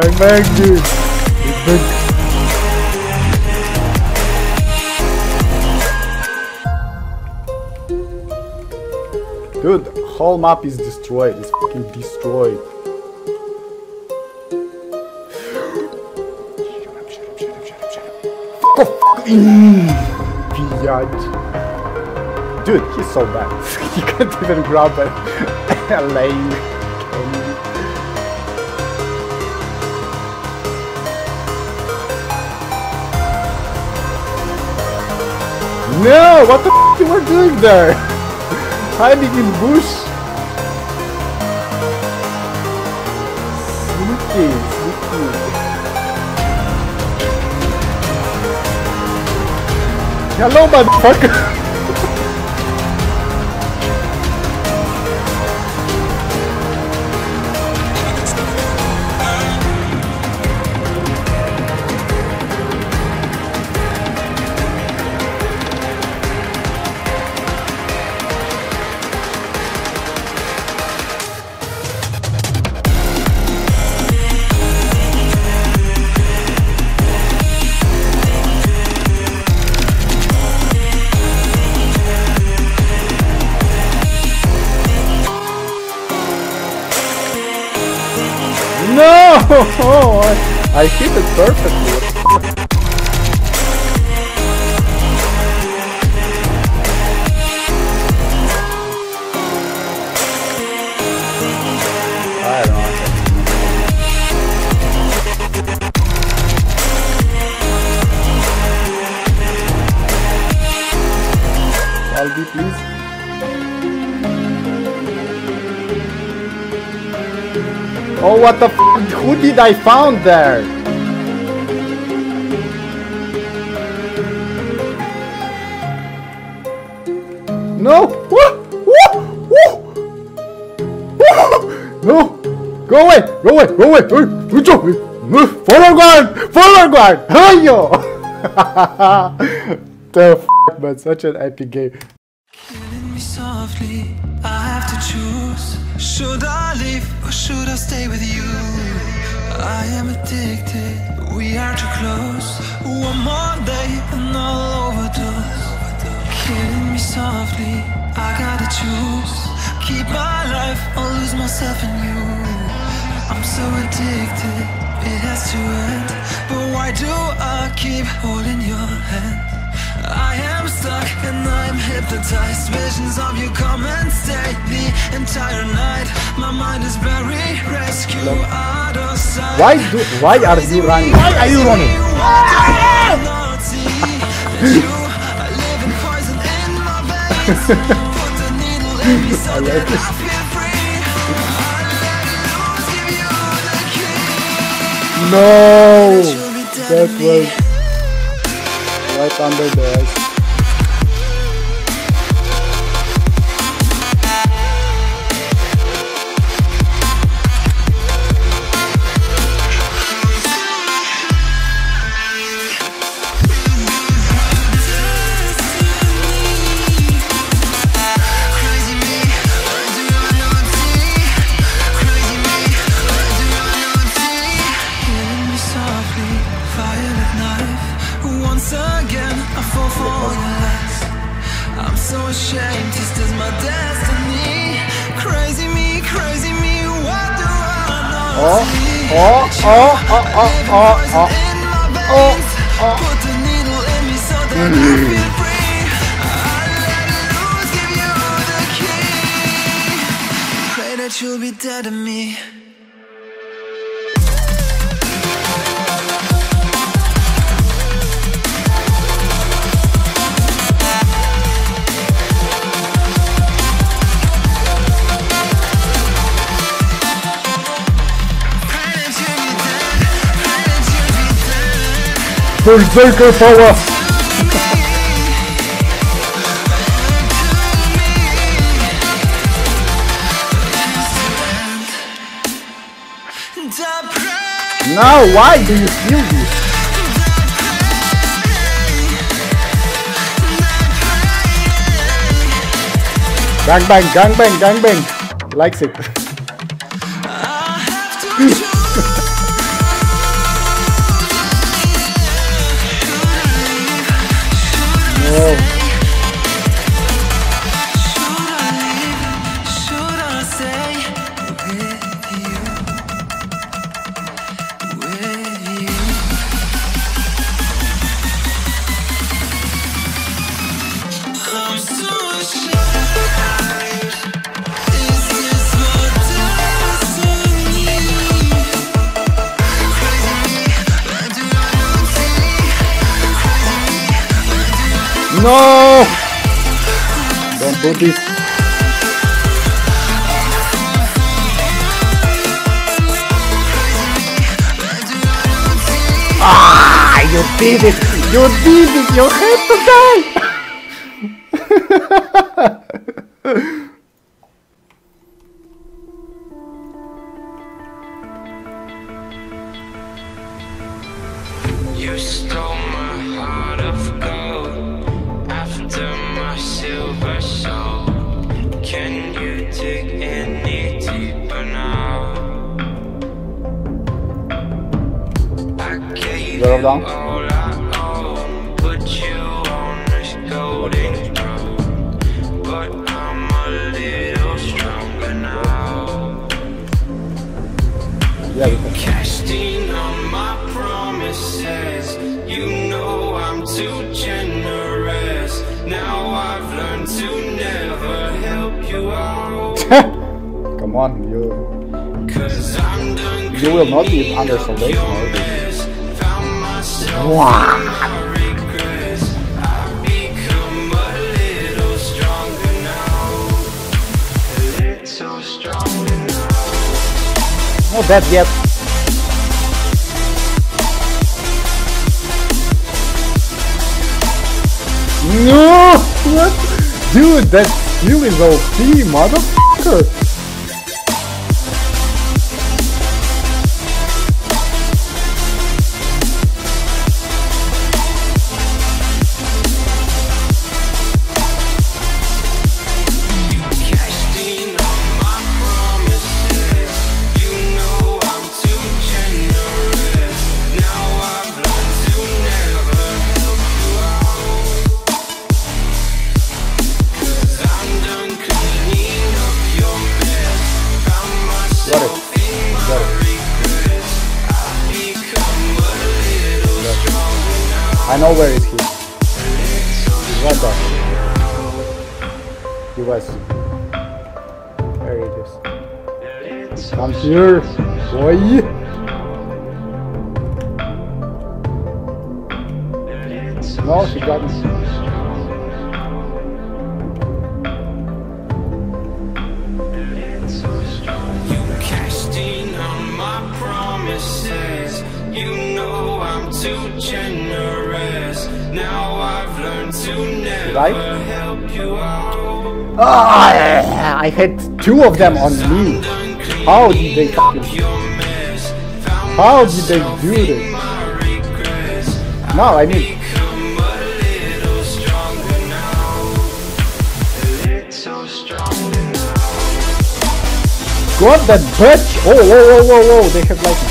Bang bang dude. Big. Dude, whole map is destroyed. It's fucking destroyed. Dude, he's so bad. he can't even grab a lane. No! What the f you were doing there? Hiding in bush? Sneaky, sneaky. Hello, motherfucker! I, hit it perfectly. Please. Oh, what the f? Who did I found there? No! What? What? What? No! Go away! Go away! Go away! Hey! Move! Forward guard! Forward guard! Hiyo! the f man, such an epic game. Choose. Should I leave or should I stay with you? I am addicted, we are too close. One more day and I'll overdose. Killing me softly, I gotta choose. Keep my life or lose myself in you. I'm so addicted, it has to end. But why do I keep holding your hand? I am stuck and I'm hypnotized. Visions of you come and stay the entire night. My mind is buried, rescue out of sight. Why do? Why are you running? Why are you running? Not see that you are living poison in my veins. Put the needle in me so that I feel free. I let it loose, give you the key. No! That was right under the eyes. It loose, give you the key. Pray that you'll be dead to me. Berserker power! Now, why do you feel this? Gang bang, gang bang, gang bang. Likes it. No! Don't do this. Ah, you did it! You did it! You had to die! little stronger now. Yeah, can. Casting on my promises, you know I'm too generous. Now I've learned to never help you out. Come on, you. Cause I'm done You will not be under salvation, Not dead yet. No! What? Dude, that skill is OP, motherfucker! I know where is he. is. Right there. He was. There is. I'm here, boy! No, she got me. Right? Ah, I had two of them on me. How did they fucking... How did they do this? No, I mean... Got that bitch! Oh, whoa, whoa, whoa, whoa, they have lightning.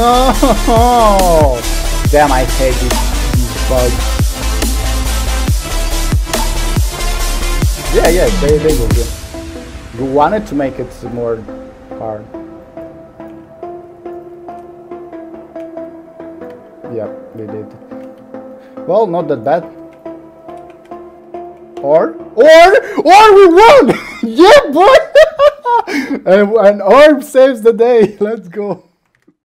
No! Damn, I hate these, bugs. Yeah, yeah, they, they go good. You wanted to make it more hard. Yeah, they did. Well, not that bad. Or, or, or we won! yeah, boy! and, and Orb saves the day. Let's go.